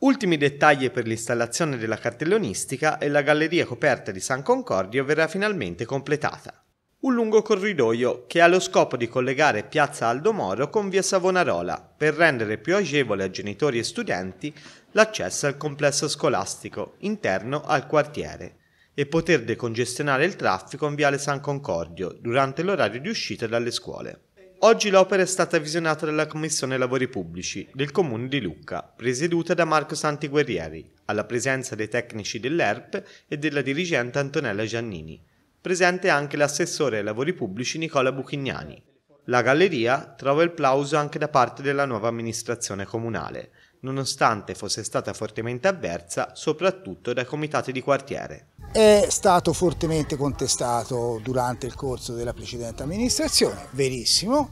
Ultimi dettagli per l'installazione della cartellonistica e la galleria coperta di San Concordio verrà finalmente completata. Un lungo corridoio che ha lo scopo di collegare Piazza Aldo Moro con via Savonarola per rendere più agevole a genitori e studenti l'accesso al complesso scolastico interno al quartiere e poter decongestionare il traffico in viale San Concordio durante l'orario di uscita dalle scuole. Oggi l'opera è stata visionata dalla Commissione Lavori Pubblici del Comune di Lucca, presieduta da Marco Santiguerrieri, alla presenza dei tecnici dell'ERP e della dirigente Antonella Giannini. Presente anche l'assessore ai lavori pubblici Nicola Buchignani. La galleria trova il plauso anche da parte della nuova amministrazione comunale, nonostante fosse stata fortemente avversa soprattutto dai comitati di quartiere. È stato fortemente contestato durante il corso della precedente amministrazione, verissimo,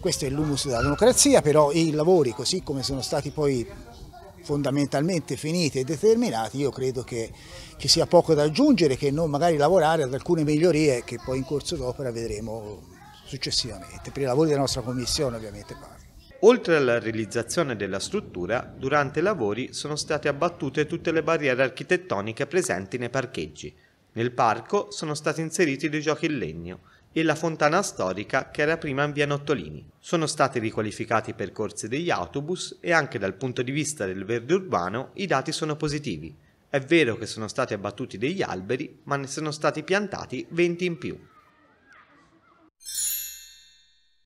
questo è l'humus della democrazia, però i lavori così come sono stati poi fondamentalmente finiti e determinati, io credo che ci sia poco da aggiungere che non magari lavorare ad alcune migliorie che poi in corso d'opera vedremo successivamente, per i lavori della nostra commissione ovviamente parlo. Oltre alla realizzazione della struttura, durante i lavori sono state abbattute tutte le barriere architettoniche presenti nei parcheggi. Nel parco sono stati inseriti dei giochi in legno e la fontana storica che era prima in via Nottolini. Sono stati riqualificati i percorsi degli autobus e anche dal punto di vista del verde urbano i dati sono positivi. È vero che sono stati abbattuti degli alberi, ma ne sono stati piantati 20 in più.